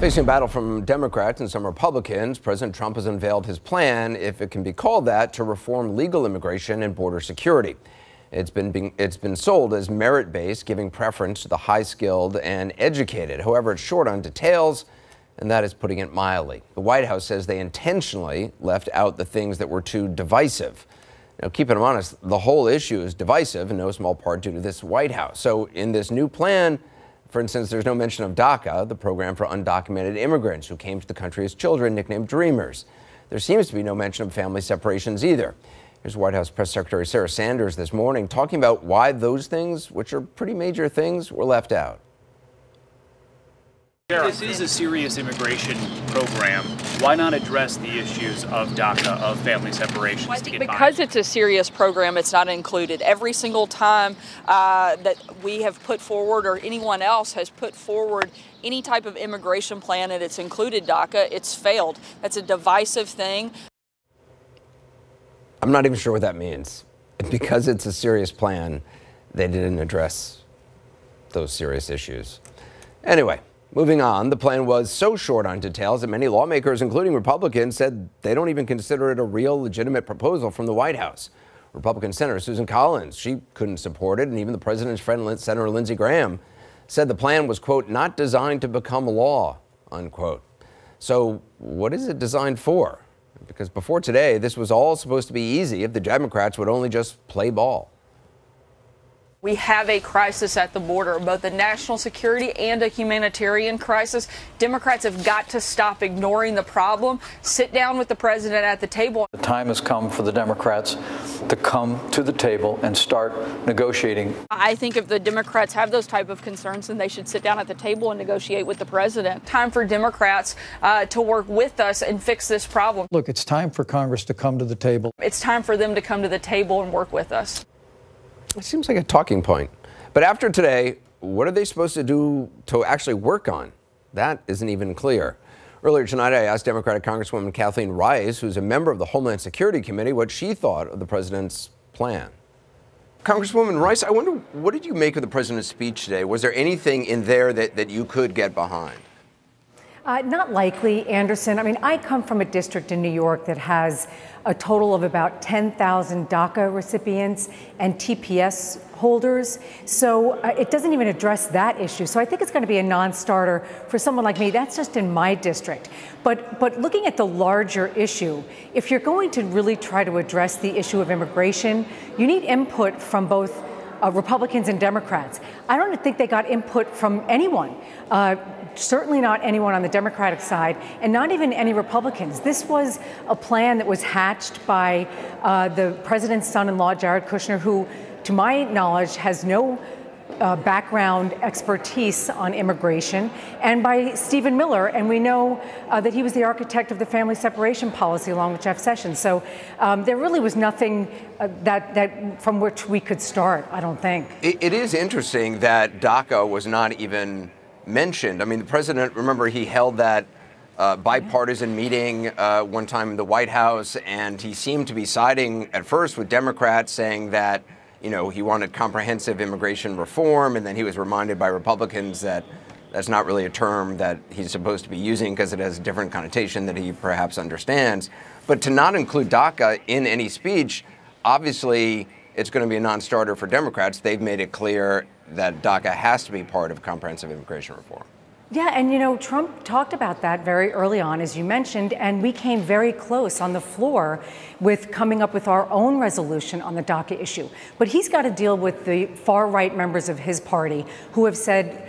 Facing a battle from Democrats and some Republicans, President Trump has unveiled his plan, if it can be called that, to reform legal immigration and border security. It's been, being, it's been sold as merit based, giving preference to the high skilled and educated. However, it's short on details, and that is putting it mildly. The White House says they intentionally left out the things that were too divisive. Now, keep it honest, the whole issue is divisive in no small part due to this White House. So, in this new plan, for instance, there's no mention of DACA, the program for undocumented immigrants who came to the country as children, nicknamed Dreamers. There seems to be no mention of family separations either. Here's White House Press Secretary Sarah Sanders this morning talking about why those things, which are pretty major things, were left out. This is a serious immigration program. Why not address the issues of DACA, of family separations? Well, I think because by? it's a serious program, it's not included. Every single time uh, that we have put forward, or anyone else has put forward any type of immigration plan and it's included DACA, it's failed. That's a divisive thing. I'm not even sure what that means. Because it's a serious plan, they didn't address those serious issues. Anyway. Moving on, the plan was so short on details that many lawmakers, including Republicans, said they don't even consider it a real legitimate proposal from the White House. Republican Senator Susan Collins, she couldn't support it, and even the president's friend, Senator Lindsey Graham, said the plan was, quote, not designed to become law, unquote. So, what is it designed for? Because before today, this was all supposed to be easy if the Democrats would only just play ball. We have a crisis at the border, both a national security and a humanitarian crisis. Democrats have got to stop ignoring the problem, sit down with the president at the table. The time has come for the Democrats to come to the table and start negotiating. I think if the Democrats have those type of concerns, then they should sit down at the table and negotiate with the president. Time for Democrats uh, to work with us and fix this problem. Look, it's time for Congress to come to the table. It's time for them to come to the table and work with us. It seems like a talking point. But after today, what are they supposed to do to actually work on? That isn't even clear. Earlier tonight, I asked Democratic Congresswoman Kathleen Rice, who's a member of the Homeland Security Committee, what she thought of the president's plan. Congresswoman Rice, I wonder, what did you make of the president's speech today? Was there anything in there that, that you could get behind? Uh, not likely, Anderson. I mean, I come from a district in New York that has a total of about 10,000 DACA recipients and TPS holders. So uh, it doesn't even address that issue. So I think it's going to be a non-starter for someone like me. That's just in my district. But but looking at the larger issue, if you're going to really try to address the issue of immigration, you need input from both uh, Republicans and Democrats. I don't think they got input from anyone. Uh, certainly not anyone on the Democratic side, and not even any Republicans. This was a plan that was hatched by uh, the president's son in law, Jared Kushner, who, to my knowledge, has no uh, background expertise on immigration, and by Stephen Miller. And we know uh, that he was the architect of the family separation policy along with Jeff Sessions. So um, there really was nothing uh, that, that from which we could start, I don't think. it, it is interesting that DACA was not even mentioned. I mean, the president, remember, he held that. Uh, bipartisan meeting uh, one time in the White House, and he seemed to be siding at first with Democrats, saying that you know, he wanted comprehensive immigration reform, and then he was reminded by Republicans that that's not really a term that he's supposed to be using because it has a different connotation that he perhaps understands. But to not include DACA in any speech, obviously it's going to be a non starter for Democrats. They've made it clear that DACA has to be part of comprehensive immigration reform. Yeah, and you know, Trump talked about that very early on, as you mentioned, and we came very close on the floor with coming up with our own resolution on the DACA issue. But he's got to deal with the far right members of his party who have said,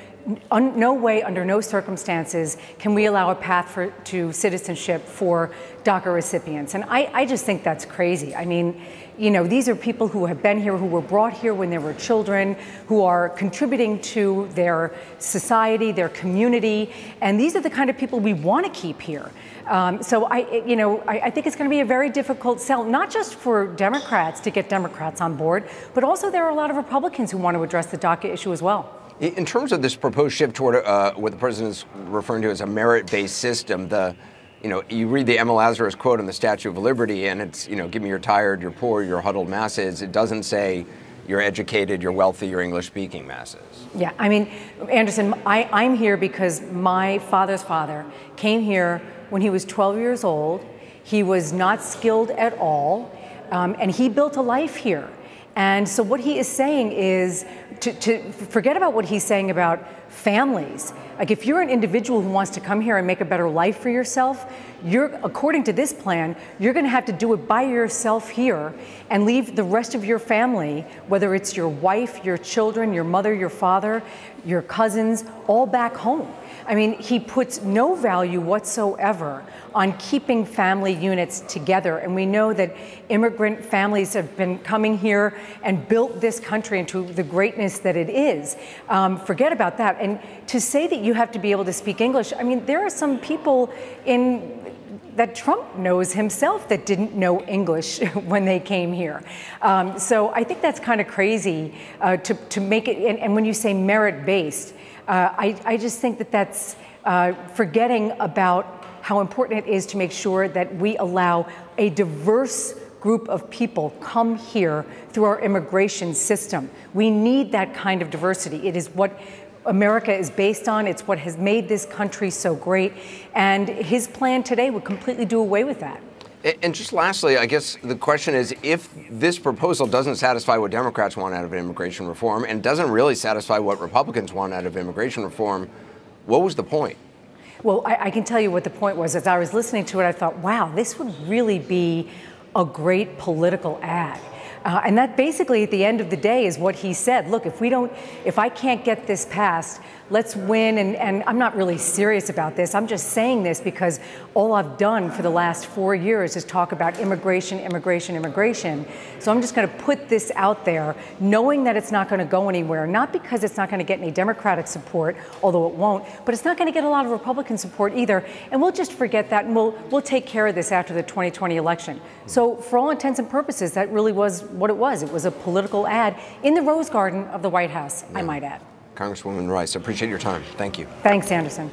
no way, under no circumstances, can we allow a path for, to citizenship for DACA recipients. And I, I just think that's crazy. I mean, you know, these are people who have been here, who were brought here when they were children, who are contributing to their society, their community, and these are the kind of people we want to keep here. Um, so I, you know, I, I think it's going to be a very difficult sell, not just for Democrats to get Democrats on board, but also there are a lot of Republicans who want to address the DACA issue as well. In terms of this proposed shift toward uh, what the president is referring to as a merit-based system, the you know, you read the Emma Lazarus quote on the Statue of Liberty, and it's, you know, give me your tired, your poor, your huddled masses. It doesn't say, you're educated, you're wealthy, you're English speaking masses. Yeah, I mean, Anderson, I, I'm here because my father's father came here when he was 12 years old. He was not skilled at all, um, and he built a life here. And so, what he is saying is to, to forget about what he's saying about families. Like, if you're an individual who wants to come here and make a better life for yourself, you're, according to this plan, you're going to have to do it by yourself here and leave the rest of your family, whether it's your wife, your children, your mother, your father, your cousins, all back home. I mean, he puts no value whatsoever on keeping family units together. And we know that immigrant families have been coming here and built this country into the greatness that it is. Um, forget about that. And to say that you have to be able to speak English, I mean, there are some people in that Trump knows himself that didn't know English when they came here. Um, so I think that's kind of crazy uh, to, to make it, and, and when you say merit based, uh, I, I, just think that that's uh, forgetting about how important it is to make sure that we allow a diverse group of people come here through our immigration system. We need that kind of diversity. It is what America is based on. It's what has made this country so great. And his plan today would completely do away with that. And just lastly, I guess the question is if this proposal doesn't satisfy what Democrats want out of immigration reform and doesn't really satisfy what Republicans want out of immigration reform, what was the point? Well, I, I, can tell you what the point was. As I was listening to it, I thought, wow, this would really be a great political ad. Uh, and that basically, at the end of the day, is what he said. Look, if we don't, if I can't get this passed, let's win. And, and I'm not really serious about this. I'm just saying this because all I've done for the last four years is talk about immigration, immigration, immigration. So I'm just going to put this out there, knowing that it's not going to go anywhere, not because it's not going to get any Democratic support, although it won't, but it's not going to get a lot of Republican support either. And we'll just forget that and we'll, we'll take care of this after the 2020 election. So, for all intents and purposes, that really was what it was. It was a political ad in the Rose Garden of the White House, yeah. I might add. Congresswoman Rice, I appreciate your time. Thank you. Thanks, Anderson.